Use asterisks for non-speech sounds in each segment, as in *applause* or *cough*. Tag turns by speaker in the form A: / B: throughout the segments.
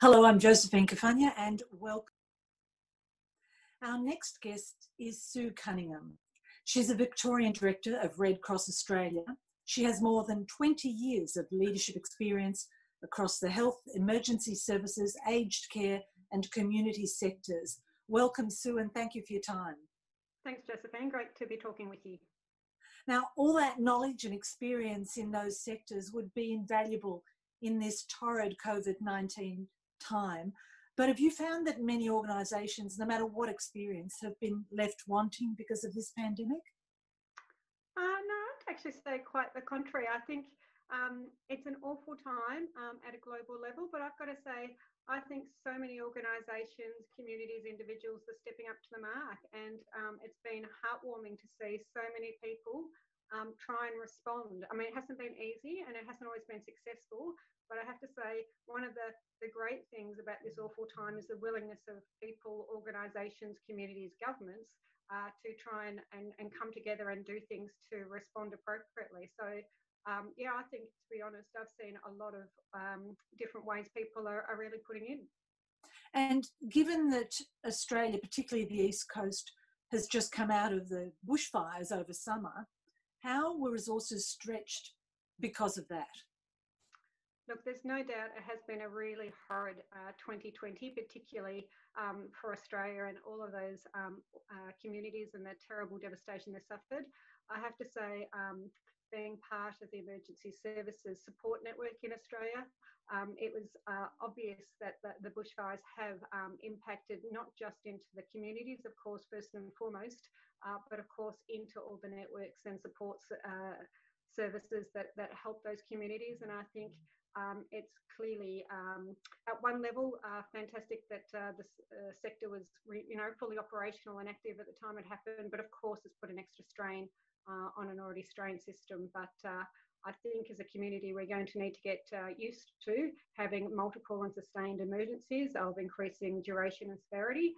A: Hello, I'm Josephine Cafagna and welcome. Our next guest is Sue Cunningham. She's a Victorian Director of Red Cross Australia. She has more than 20 years of leadership experience across the health, emergency services, aged care, and community sectors. Welcome, Sue, and thank you for your time.
B: Thanks, Josephine. Great to be talking with you.
A: Now, all that knowledge and experience in those sectors would be invaluable in this torrid COVID 19 time. But have you found that many organisations, no matter what experience, have been left wanting because of this pandemic?
B: Uh, no, I'd actually say quite the contrary. I think um, it's an awful time um, at a global level, but I've got to say, I think so many organisations, communities, individuals are stepping up to the mark, and um, it's been heartwarming to see so many people um, try and respond. I mean, it hasn't been easy and it hasn't always been successful, but I have to say, one of the, the great things about this awful time is the willingness of people, organisations, communities, governments uh, to try and, and, and come together and do things to respond appropriately. So, um, yeah, I think to be honest, I've seen a lot of um, different ways people are, are really putting in.
A: And given that Australia, particularly the East Coast, has just come out of the bushfires over summer, how were resources stretched because of that?
B: Look, there's no doubt it has been a really horrid uh, 2020, particularly um, for Australia and all of those um, uh, communities and the terrible devastation they suffered. I have to say, um, being part of the emergency services support network in Australia, um, it was uh, obvious that the, the, bushfires have um, impacted not just into the communities, of course, first and foremost, uh, but of course into all the networks and supports uh, services that, that help those communities. And I think um, it's clearly um, at one level uh, fantastic that uh, the uh, sector was re, you know fully operational and active at the time it happened but of course it's put an extra strain uh, on an already strained system but uh, I think as a community we're going to need to get uh, used to having multiple and sustained emergencies of increasing duration and severity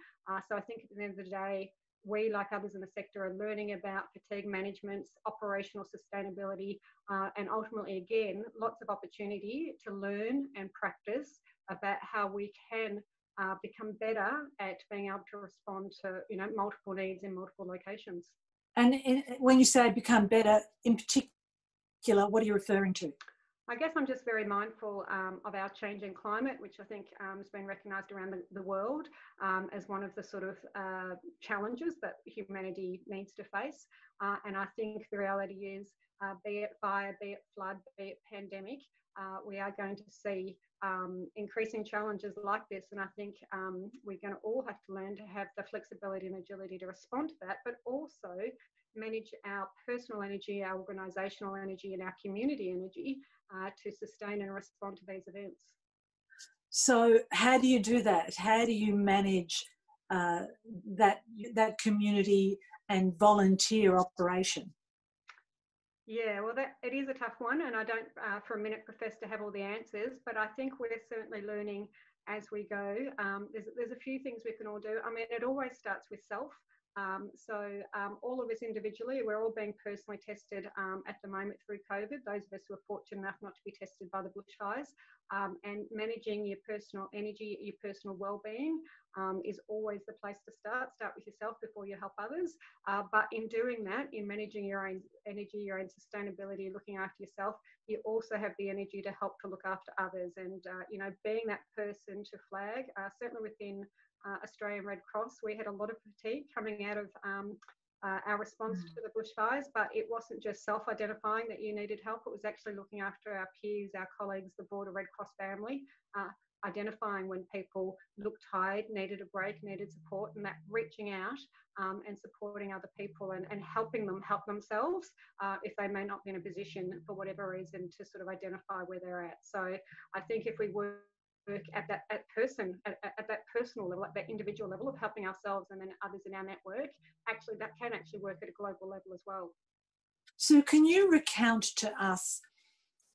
B: so I think at the end of the day we, like others in the sector, are learning about fatigue management, operational sustainability, uh, and ultimately, again, lots of opportunity to learn and practice about how we can uh, become better at being able to respond to you know multiple needs in multiple locations.
A: And in, when you say become better, in particular, what are you referring to?
B: I guess I'm just very mindful um, of our changing climate, which I think um, has been recognised around the, the world um, as one of the sort of uh, challenges that humanity needs to face. Uh, and I think the reality is, uh, be it fire, be it flood, be it pandemic, uh, we are going to see um, increasing challenges like this. And I think um, we're going to all have to learn to have the flexibility and agility to respond to that, but also manage our personal energy, our organisational energy, and our community energy uh, to sustain and respond to these events.
A: So, how do you do that? How do you manage uh, that that community and volunteer operation?
B: Yeah, well, that it is a tough one, and I don't uh, for a minute profess to have all the answers, but I think we're certainly learning as we go. Um, there's there's a few things we can all do. I mean, it always starts with self. Um, so um, all of us individually, we're all being personally tested um, at the moment through COVID. Those of us who are fortunate enough not to be tested by the bushfires, um, and managing your personal energy, your personal well-being um, is always the place to start. Start with yourself before you help others. Uh, but in doing that, in managing your own energy, your own sustainability, looking after yourself, you also have the energy to help to look after others. And uh, you know, being that person to flag, uh, certainly within uh, Australian Red Cross, we had a lot of fatigue coming out of um, uh, our response mm. to the bushfires, but it wasn't just self identifying that you needed help, it was actually looking after our peers, our colleagues, the broader Red Cross family, uh, identifying when people looked tired, needed a break, needed support, and that reaching out um, and supporting other people and, and helping them help themselves uh, if they may not be in a position for whatever reason to sort of identify where they're at. So I think if we were work at that at person at, at, that personal level at that individual level of helping ourselves and then others in our network actually that can actually work at a global level as well.
A: So can you recount to us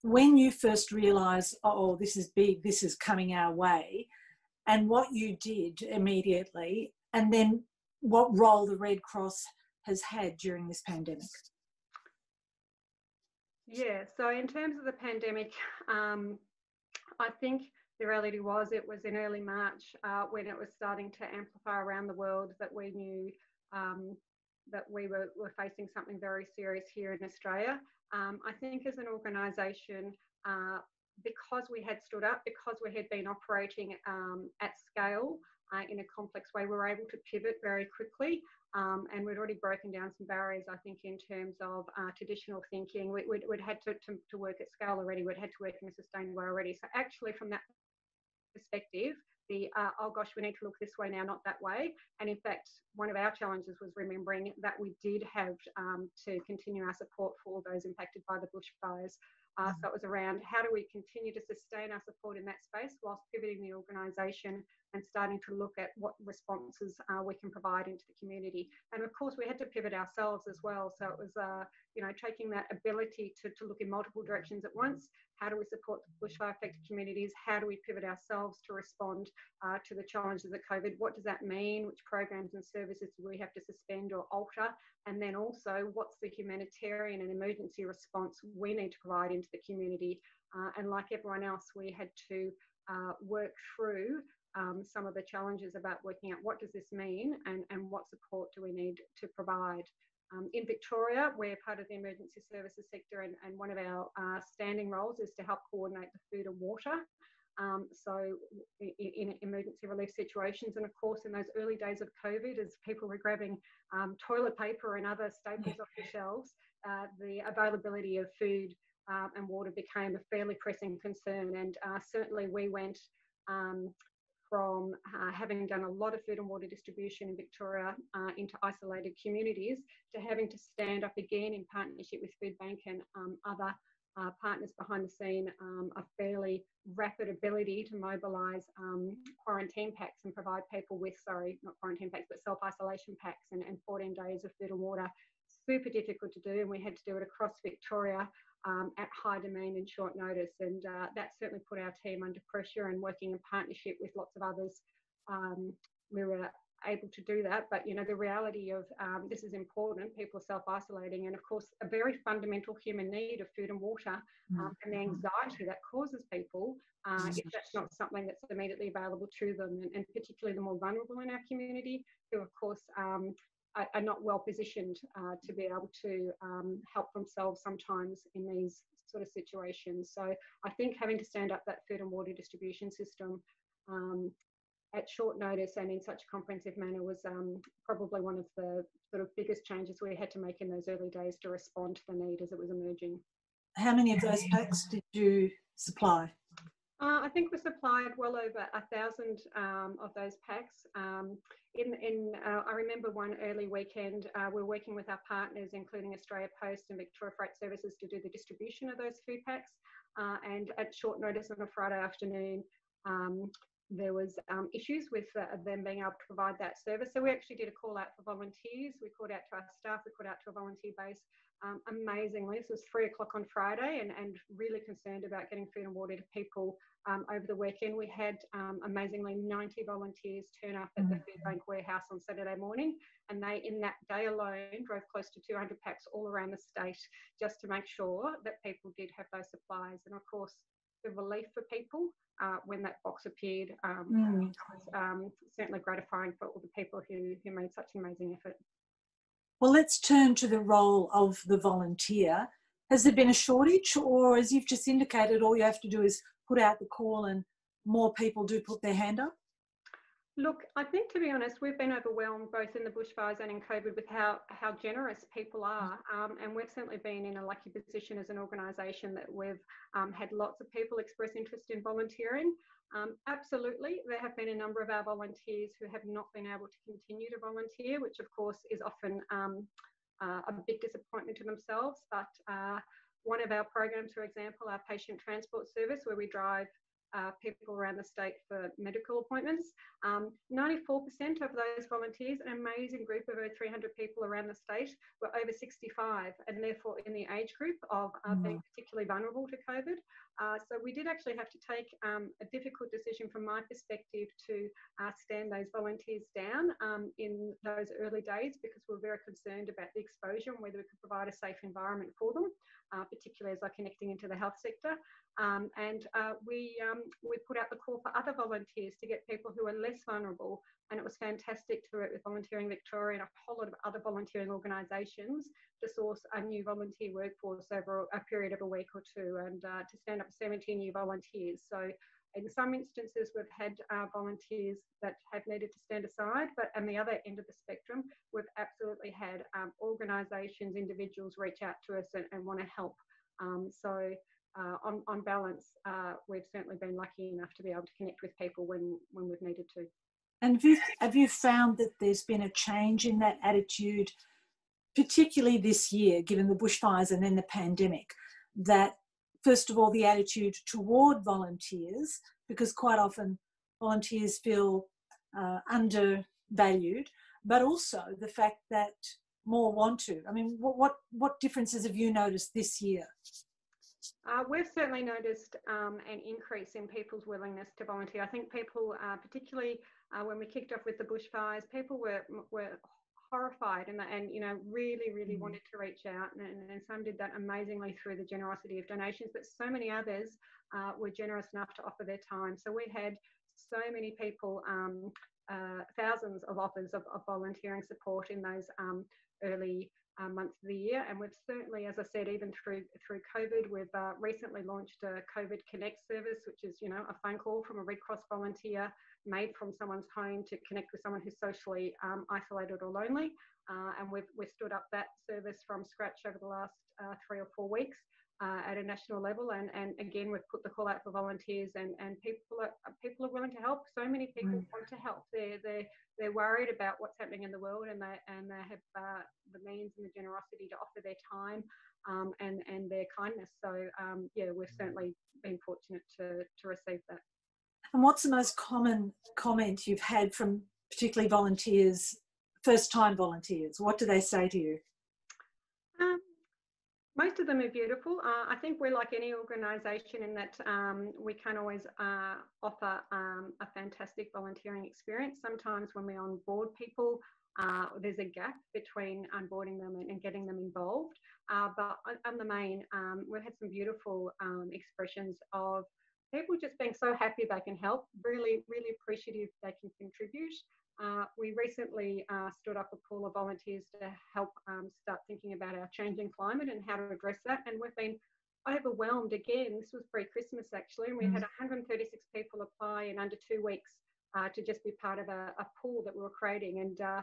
A: when you first realized oh this is big this is coming our way and what you did immediately and then what role the red cross has had during this pandemic?
B: Yeah so in terms of the pandemic um, i think the reality was it was in early March uh, when it was starting to amplify around the world that we knew um, that we were, were facing something very serious here in Australia. Um, I think as an organisation, uh, because we had stood up, because we had been operating um, at scale uh, in a complex way, we were able to pivot very quickly. Um, and we'd already broken down some barriers, I think, in terms of uh, traditional thinking. We, would we'd had to, to, to, work at scale already, we'd had to work in a sustained way already. So, actually, from that perspective, the uh, oh gosh, we need to look this way now, not that way. And in fact, one of our challenges was remembering that we did have um, to continue our support for those impacted by the bushfires. Uh, so it was around how do we continue to sustain our support in that space whilst pivoting the organisation and starting to look at what responses uh, we can provide into the community. And of course, we had to pivot ourselves as well. So it was, uh, you know, taking that ability to, to look in multiple directions at once. How do we support the bushfire affected communities? How do we pivot ourselves to respond uh, to the challenges of COVID? What does that mean? Which programs and services do we have to suspend or alter? And then also, what's the humanitarian and emergency response we need to provide into the community? Uh, and like everyone else, we had to uh, work through um, some of the challenges about working out what does this mean and, and what support do we need to provide. Um, in Victoria, we're part of the emergency services sector and, and one of our uh, standing roles is to help coordinate the food and water. Um, so in, in, emergency relief situations and of course in those early days of COVID as people were grabbing um, toilet paper and other staples off the shelves, uh, the availability of food uh, and water became a fairly pressing concern and uh, certainly we went um, from uh, having done a lot of food and water distribution in Victoria uh, into isolated communities to having to stand up again in partnership with Foodbank and um, other uh, partners behind the scene um, a fairly rapid ability to mobilise um, quarantine packs and provide people with, sorry, not quarantine packs, but self isolation packs and, and 14 days of food and water. Super difficult to do, and we had to do it across Victoria um, at high demand and short notice. And uh, that certainly put our team under pressure and working in partnership with lots of others. Um, we were able to do that. But, you know, the reality of um, this is important, people are self isolating, and of course, a very fundamental human need of food and water um, and the mm-hmm. anxiety that causes people uh, if that's not something that's immediately available to them, and, and, particularly the more vulnerable in our community, who, of course, um, are, are not well positioned uh, to be able to um, help themselves sometimes in these sort of situations. So I think having to stand up that food and water distribution system um, at short notice and in such a comprehensive manner was um, probably one of the sort of biggest changes we had to make in those early days to respond to the need as it was emerging.
A: How many of those packs did you supply?
B: Uh, I think we supplied well over a thousand um, of those packs. Um, in, in uh, I remember one early weekend, uh, we are working with our partners, including Australia Post and Victoria Freight Services, to do the distribution of those food packs. Uh, and at short notice on a Friday afternoon, um, there was um, issues with uh, them being able to provide that service. So we actually did a call out for volunteers. We called out to our staff. We called out to a volunteer base um, amazingly. This was three o'clock on Friday and, and really concerned about getting food and water to people um, over the weekend. We had um, amazingly 90 volunteers turn up at the mm. food bank warehouse on Saturday morning, and they, in that day alone, drove close to 200 packs all around the state just to make sure that people did have those supplies. And of course, the relief for people uh, when that box appeared um, mm. was um, certainly gratifying for all the people who, who made such an amazing effort.
A: Well, let's turn to the role of the volunteer. Has there been a shortage, or as you've just indicated, all you have to do is put out the call and more people do put their hand up?
B: Look, I think to be honest, we've been overwhelmed both in the bushfires and in COVID with how, how generous people are. Um, and we've certainly been in a lucky position as an organisation that we've um, had lots of people express interest in volunteering. Um, absolutely, there have been a number of our volunteers who have not been able to continue to volunteer, which of course is often um, uh, a big disappointment to themselves. But uh, one of our programs, for example, our patient transport service, where we drive uh, people around the state for medical appointments. Um, 94% of those volunteers, an amazing group of over 300 people around the state, were over 65 and therefore in the age group of uh, mm. being particularly vulnerable to COVID. Uh, so we did actually have to take um, a difficult decision from my perspective to uh, stand those volunteers down um, in those early days because we were very concerned about the exposure and whether we could provide a safe environment for them, uh, particularly as they're connecting into the health sector. Um, and uh, we um, we put out the call for other volunteers to get people who are less vulnerable. And it was fantastic to work with Volunteering Victoria and a whole lot of other volunteering organisations to source a new volunteer workforce over a period of a week or two and uh, to stand up 17 new volunteers. So in some instances, we've had uh, volunteers that have needed to stand aside, but on the other end of the spectrum, we've absolutely had um, organisations, individuals reach out to us and, and want to help. Um, so uh, on, on, balance, uh, we've certainly been lucky enough to be able to connect with people when, when we've needed to.
A: And have you, have you found that there's been a change in that attitude, particularly this year, given the bushfires and then the pandemic, that first of all, the attitude toward volunteers, because quite often volunteers feel uh, undervalued, but also the fact that more want to. I mean, what, what, what differences have you noticed this year?
B: Uh, we've certainly noticed um, an increase in people's willingness to volunteer. I think people, uh, particularly uh, when we kicked off with the bushfires, people were were horrified and, and you know really really mm. wanted to reach out and, and, some did that amazingly through the generosity of donations but so many others uh, were generous enough to offer their time so we had so many people um, uh, thousands of offers of, of, volunteering support in those um, early uh, months of the year and we've certainly as i said even through through covid we've uh, recently launched a covid connect service which is you know a phone call from a red cross volunteer made from someone's home to connect with someone who's socially um, isolated or lonely. Uh, and we've, we've stood up that service from scratch over the last uh, three or four weeks. Uh, at a national level, and, and again, we've put the call out for volunteers, and, and people are people are willing to help. So many people mm. want to help. They're they they're worried about what's happening in the world, and they and they have uh, the means and the generosity to offer their time um, and and their kindness. So um, yeah, we've certainly been fortunate to to receive that.
A: And what's the most common comment you've had from particularly volunteers, first time volunteers? What do they say to you?
B: Most of them are beautiful. Uh, I think we're like any organisation in that um, we can't always uh, offer um, a fantastic volunteering experience. Sometimes when we onboard people, uh, there's a gap between onboarding them and, and getting them involved. Uh, but on, on, the main, um, we've had some beautiful um, expressions of people just being so happy they can help, really, really appreciative they can contribute. Uh, we recently uh, stood up a pool of volunteers to help um, start thinking about our changing climate and how to address that. And we've been overwhelmed again. This was pre Christmas actually, and we mm. had 136 people apply in under two weeks uh, to just be part of a, a, pool that we were creating. And uh,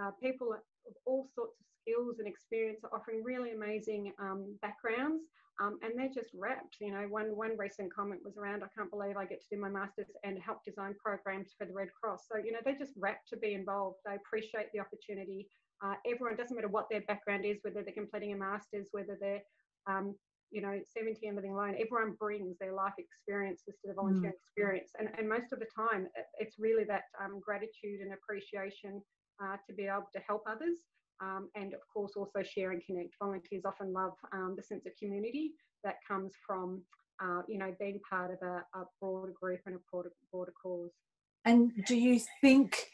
B: uh, people of all sorts of skills and experience are offering really amazing um, backgrounds. Um, and they're just rapt. You know, one one recent comment was around, "I can't believe I get to do my masters and help design programs for the Red Cross." So you know, they're just rapt to be involved. They appreciate the opportunity. Uh, everyone doesn't matter what their background is, whether they're completing a masters, whether they're um, you know 17 and living alone. Everyone brings their life experiences to the volunteering mm. experience, and and most of the time, it's really that um, gratitude and appreciation uh, to be able to help others um, and of course also share and connect. Volunteers often love um, the sense of community that comes from uh, you know being part of a, a broader group and a broader, broader cause.
A: And do you think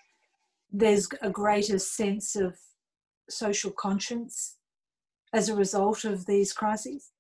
A: there's a greater sense of social conscience as a result of these crises?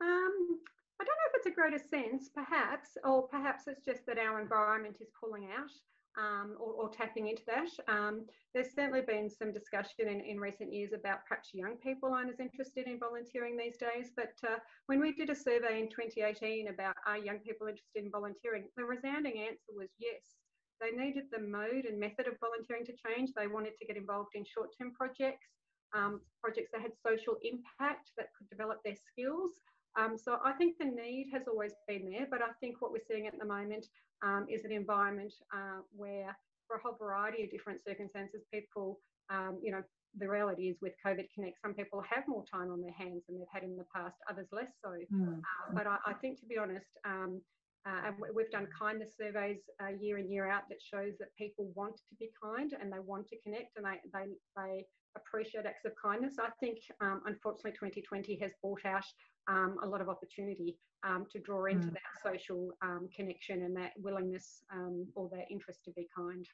B: Um, I don't know if it's a greater sense, perhaps, or perhaps it's just that our environment is pulling out um, or, or, tapping into that. Um, there's certainly been some discussion in, in, recent years about perhaps young people aren't as interested in volunteering these days. But uh, when we did a survey in 2018 about are young people interested in volunteering, the resounding answer was yes. They needed the mode and method of volunteering to change. They wanted to get involved in short term projects, um, projects that had social impact that could develop their skills. Um, so I think the need has always been there, but I think what we're seeing at the moment um, is an environment uh, where, for a whole variety of different circumstances, people, um, you know, the reality is with COVID Connect, some people have more time on their hands than they've had in the past, others less so. Mm. Uh, but I, I, think, to be honest, um, uh, and we've done kindness surveys uh, year in year out that shows that people want to be kind and they want to connect and they they, they appreciate acts of kindness. I think um, unfortunately 2020 has brought out um, a lot of opportunity um, to draw into mm. that social um, connection and that willingness um, or that interest to be kind.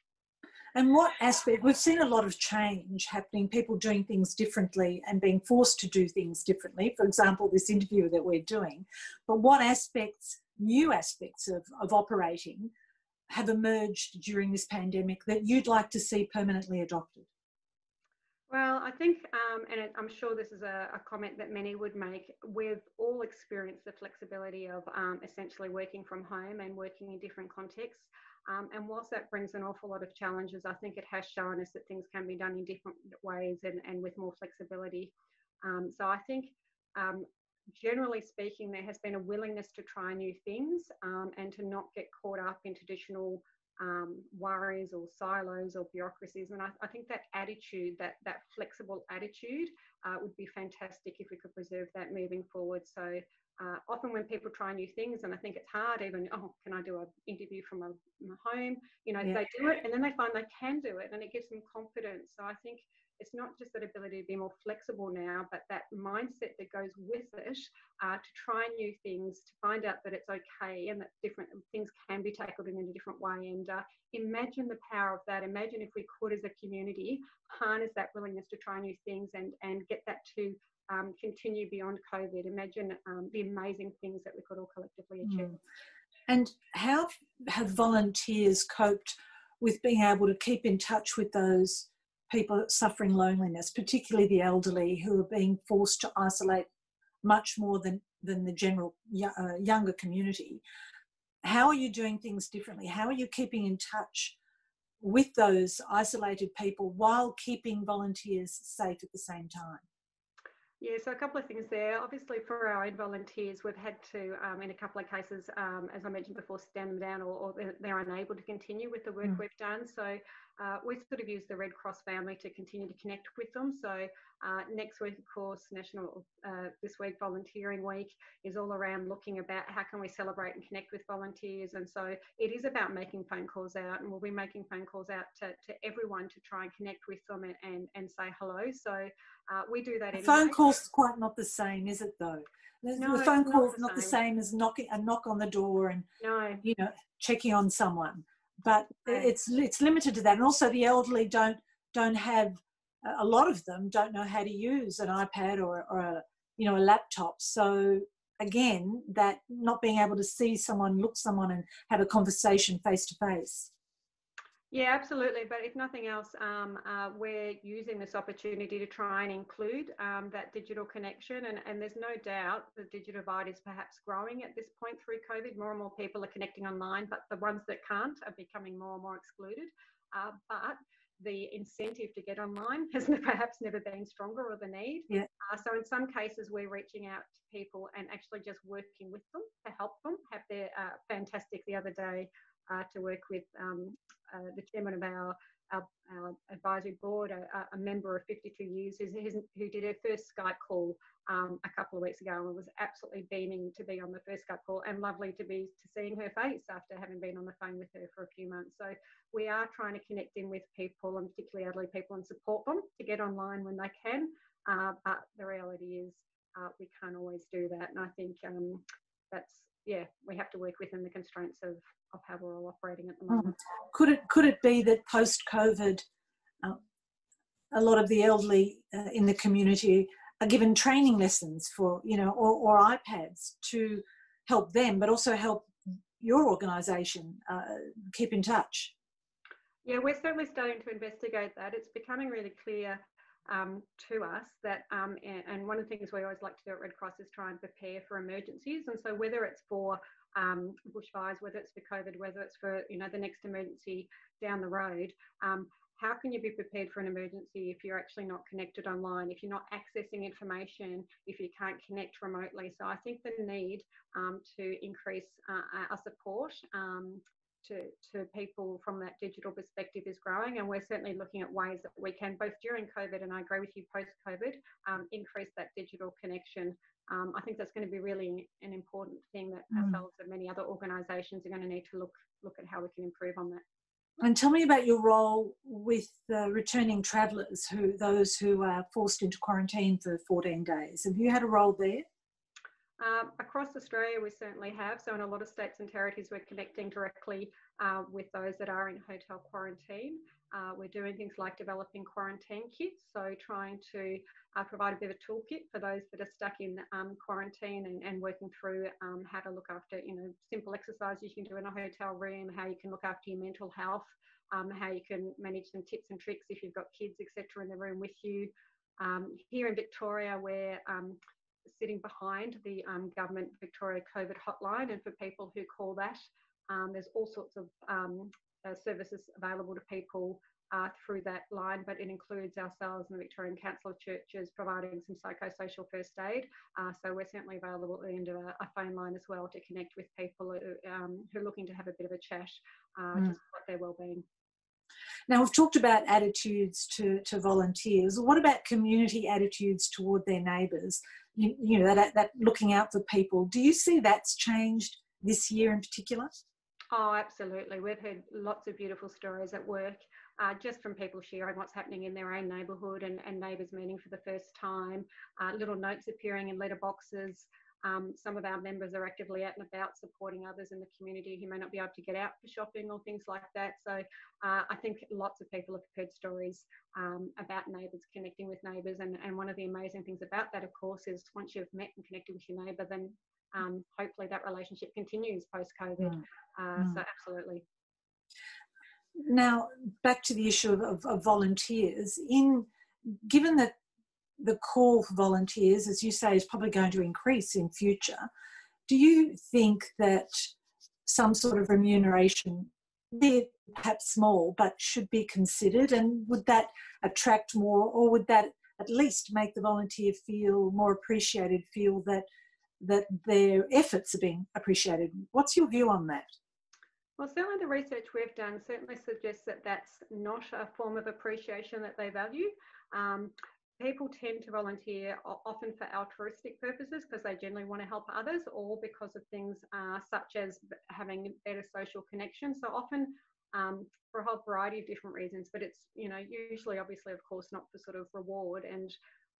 A: And what aspect, we've seen a lot of change happening, people doing things differently and being forced to do things differently. For example, this interview that we're doing. But what aspects new aspects of, of operating have emerged during this pandemic that you'd like to see permanently adopted?
B: Well, I think, um, and I'm sure this is a, a, comment that many would make, we've all experienced the flexibility of um, essentially working from home and working in different contexts. Um, and whilst that brings an awful lot of challenges, I think it has shown us that things can be done in different ways and, and with more flexibility. Um, so I think um, generally speaking, there has been a willingness to try new things um, and to not get caught up in traditional um, worries or silos or bureaucracies. And I, I, think that attitude, that that flexible attitude, uh, would be fantastic if we could preserve that moving forward. So uh, often when people try new things, and I think it's hard, even oh, can I do an interview from a, my home? You know, yeah. they do it, and then they find they can do it, and it gives them confidence. So I think it's not just that ability to be more flexible now, but that mindset that goes with it uh, to try new things, to find out that it's okay and that different things can be tackled in a different way. And uh, imagine the power of that. Imagine if we could, as a community, harness that willingness to try new things and, and get that to um, continue beyond COVID. Imagine um, the amazing things that we could all collectively achieve. Mm.
A: And how have volunteers coped with being able to keep in touch with those people suffering loneliness, particularly the elderly who are being forced to isolate much more than, than the general uh, younger community. How are you doing things differently? How are you keeping in touch with those isolated people while keeping volunteers safe at the same time?
B: Yeah, so a couple of things there. Obviously, for our own volunteers, we've had to, um, in a couple of cases, um, as I mentioned before, stand them down or, or they're, they're, unable to continue with the work mm. we've done. So uh, we sort of use the Red Cross family to continue to connect with them. So uh, next week, of course, National uh, this week volunteering week is all around looking about how can we celebrate and connect with volunteers. And so it is about making phone calls out, and we'll be making phone calls out to, to everyone to try and connect with them and, and, and say hello. So uh, we do that. Anyway.
A: Phone call's quite not the same, is it though? No, the phone call is not the same as knocking a knock on the door and
B: no.
A: you know checking on someone. But it's it's limited to that, and also the elderly don't don't have a lot of them don't know how to use an iPad or, or a you know a laptop. So again, that not being able to see someone, look someone, and have a conversation face to face.
B: Yeah, absolutely. But if nothing else, um, uh, we're using this opportunity to try and include um, that digital connection. And, and there's no doubt the digital divide is perhaps growing at this point through COVID. More and more people are connecting online, but the ones that can't are becoming more and more excluded. Uh, but the incentive to get online has *laughs* perhaps never been stronger or the need.
A: Yeah.
B: Uh, so in some cases, we're reaching out to people and actually just working with them to help them. Have their uh, fantastic the other day to work with um, uh, the chairman of our, our, our advisory board, a, a, member of 52 years, who did her first Skype call um, a couple of weeks ago and was absolutely beaming to be on the first Skype call and lovely to be to seeing her face after having been on the phone with her for a few months. So we are trying to connect in with people and particularly elderly people and support them to get online when they can. Uh, but the reality is uh, we can't always do that. And I think um, that's yeah, we have to work within the constraints of, of how we're all operating at the hmm. moment.
A: Could it could it be that post COVID, uh, a lot of the elderly uh, in the community are given training lessons for you know or, or iPads to help them, but also help your organisation uh, keep in touch?
B: Yeah, we're certainly starting to investigate that. It's becoming really clear um, to us that, um, and, one of the things we always like to do at Red Cross is try and prepare for emergencies. And so whether it's for um, bushfires, whether it's for COVID, whether it's for you know the next emergency down the road, um, how can you be prepared for an emergency if you're actually not connected online, if you're not accessing information, if you can't connect remotely? So I think the need um, to increase uh, our support um, to, to people from that digital perspective is growing. And we're certainly looking at ways that we can, both during COVID and I agree with you post COVID, um, increase that digital connection. Um, I think that's going to be really an important thing that mm. ourselves and many other organisations are going to need to look look at how we can improve on that.
A: And tell me about your role with the returning travellers, who those who are forced into quarantine for 14 days. Have you had a role there?
B: Um, across Australia, we certainly have. So, in a lot of states and territories, we're connecting directly uh, with those that are in hotel quarantine. Uh, we're doing things like developing quarantine kits, so trying to uh, provide a bit of a toolkit for those that are stuck in um, quarantine and, and, working through um, how to look after, you know, simple exercises you can do in a hotel room, how you can look after your mental health, um, how you can manage some tips and tricks if you've got kids, etc., in the room with you. Um, here in Victoria, we're um, sitting behind the um, government Victoria COVID hotline, and for people who call that, um, there's all sorts of um, uh, services available to people uh, through that line, but it includes ourselves and the Victorian Council of Churches providing some psychosocial first aid. Uh, so we're certainly available at the end of a, a, phone line as well to connect with people who, um, who, are looking to have a bit of a chat mm. to support their well-being.
A: Now, we've talked about attitudes to, to volunteers. What about community attitudes toward their neighbours? You, you know, that, that looking out for people. Do you see that's changed this year in particular?
B: Oh, absolutely. We've heard lots of beautiful stories at work, uh, just from people sharing what's happening in their own neighbourhood and, and neighbours meeting for the first time, uh, little notes appearing in letterboxes. Um, some of our members are actively out and about supporting others in the community who may not be able to get out for shopping or things like that. So uh, I think lots of people have heard stories um, about neighbours connecting with neighbours. And, and one of the amazing things about that, of course, is once you've met and connected with your neighbour, then um, hopefully that relationship continues post COVID. Mm. Uh, mm. So, absolutely.
A: Now, back to the issue of, of, of, volunteers. In given that the call for volunteers, as you say, is probably going to increase in future, do you think that some sort of remuneration, perhaps small, but should be considered? And would that attract more, or would that at least make the volunteer feel more appreciated, feel that that their efforts are being appreciated. What's your view on that?
B: Well, certainly the research we've done certainly suggests that that's not a form of appreciation that they value. Um, people tend to volunteer often for altruistic purposes because they generally want to help others or because of things uh, such as having better social connections. So often um, for a whole variety of different reasons, but it's, you know, usually obviously, of course, not for sort of reward. And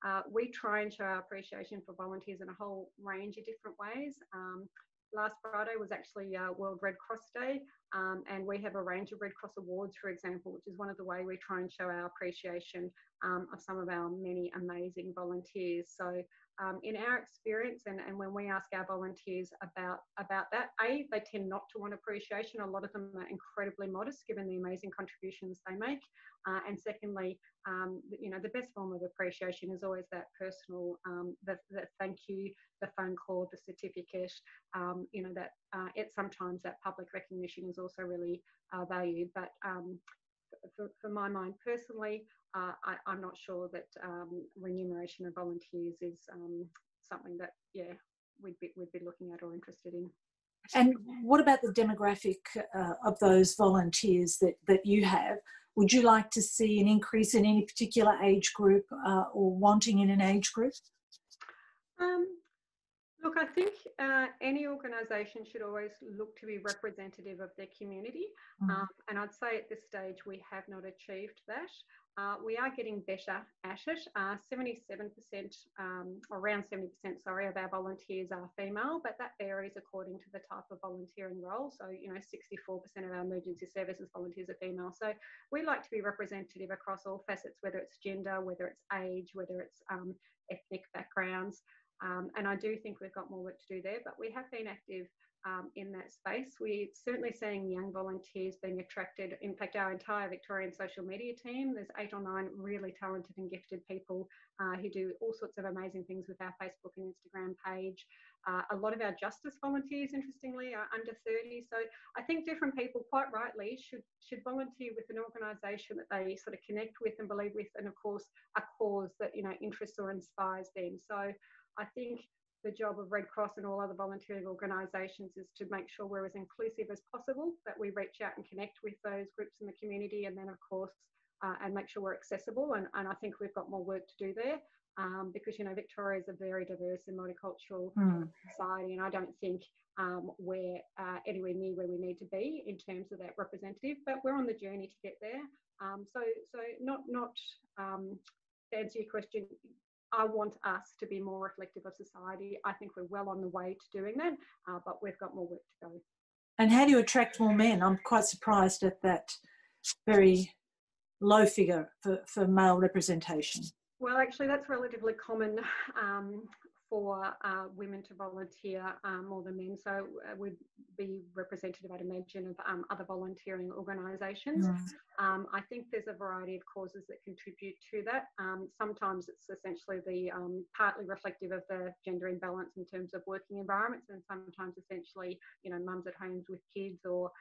B: uh, we try and show our appreciation for volunteers in a whole range of different ways. Um, last Friday was actually uh, World Red Cross Day, um, and we have a range of Red Cross awards, for example, which is one of the way we try and show our appreciation um, of some of our many amazing volunteers. So um, in our experience and, and when we ask our volunteers about about that a they tend not to want appreciation. A lot of them are incredibly modest given the amazing contributions they make. Uh, and secondly um, you know the best form of appreciation is always that personal um, the, the, thank you the phone call the certificate. Um, you know that uh, it sometimes that public recognition is also really uh, valued. But um, for, for my mind personally uh, I, am not sure that um, remuneration of volunteers is um, something that, yeah, we'd be, we'd be looking at or interested in.
A: And what about the demographic uh, of those volunteers that, that you have? Would you like to see an increase in any particular age group uh, or wanting in an age group?
B: Um, look, I think uh, any organisation should always look to be representative of their community. Mm. Um, and I'd say at this stage we have not achieved that. Uh, we are getting better at it. Uh, 77%, um, around 70%, sorry, of our volunteers are female, but that varies according to the type of volunteering role. So, you know, 64% of our emergency services volunteers are female. So we like to be representative across all facets, whether it's gender, whether it's age, whether it's um, ethnic backgrounds. Um, and I do think we've got more work to do there, but we have been active um, in that space. We're certainly seeing young volunteers being attracted. In fact, our entire Victorian social media team, there's eight or nine really talented and gifted people uh, who do all sorts of amazing things with our Facebook and Instagram page. Uh, a lot of our justice volunteers, interestingly, are under 30. So I think different people, quite rightly, should should volunteer with an organisation that they sort of connect with and believe with, and of course, a cause that you know interests or inspires them. So I think the job of Red Cross and all other volunteering organisations is to make sure we're as inclusive as possible, that we reach out and connect with those groups in the community, and then, of course, uh, and make sure we're accessible. And, and I think we've got more work to do there um, because, you know, Victoria is a very diverse and multicultural mm. society, and I don't think um, we're uh, anywhere near where we need to be in terms of that representative, but we're on the journey to get there. Um, so, so not not um, to answer your question, I want us to be more reflective of society. I think we're well on the way to doing that, uh, but we've got more work to go.
A: And how do you attract more men? I'm quite surprised at that very low figure for, for male representation.
B: Well, actually, that's relatively common um, for uh, women to volunteer um, more than men. So uh, would be representative, I'd imagine, of um, other volunteering organisations. Um, I think there's a variety of causes that contribute to that. Um, sometimes it's essentially the um, partly reflective of the gender imbalance in terms of working environments, and sometimes essentially, you know, mums at homes with kids or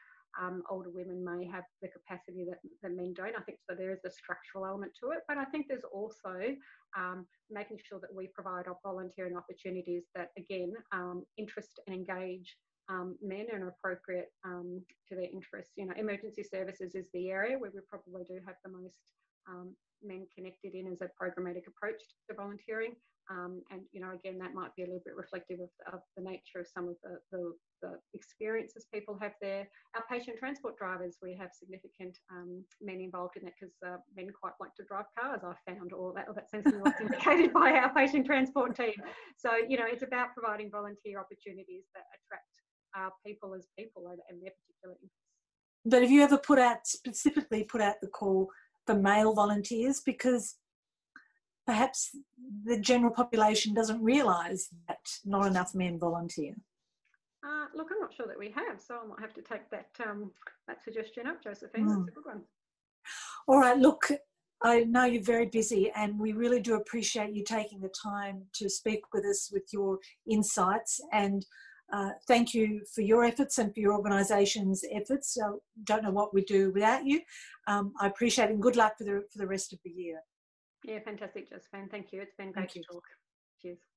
B: um, older women may have the capacity that, that men don't. I think so there is a structural element to it, but I think there's also um, making sure that we provide our volunteering opportunities that again um, interest and engage um, men and are appropriate um, to their interests. You know, emergency services is the area where we probably do have the most um, men connected in as a programmatic approach to volunteering. Um, and you know, again, that might be a little bit reflective of, of the nature of some of the, the, the, experiences people have there. Our patient transport drivers, we have significant um, men involved in that because uh, men quite like to drive cars. I found, or that, or that seems to be what's indicated *laughs* by our patient transport team. So you know, it's about providing volunteer opportunities that attract uh, people as people and, and their particular interests.
A: But have you ever put out specifically put out the call for male volunteers because perhaps the general population doesn't realise that not enough men volunteer.
B: Uh, look, I'm not sure that we have, so I might have to take that um, that suggestion up, Josephine. Mm. That's a good one.
A: All right, look, I know you're very busy, and we really do appreciate you taking the time to speak with us with your insights. And uh, thank you for your efforts and for your organisation's efforts. So, don't know what we'd do without you. Um, I appreciate it, and good luck for the for the rest of the year.
B: Yeah, fantastic, Josephine. Thank you. It's been great to talk. Cheers.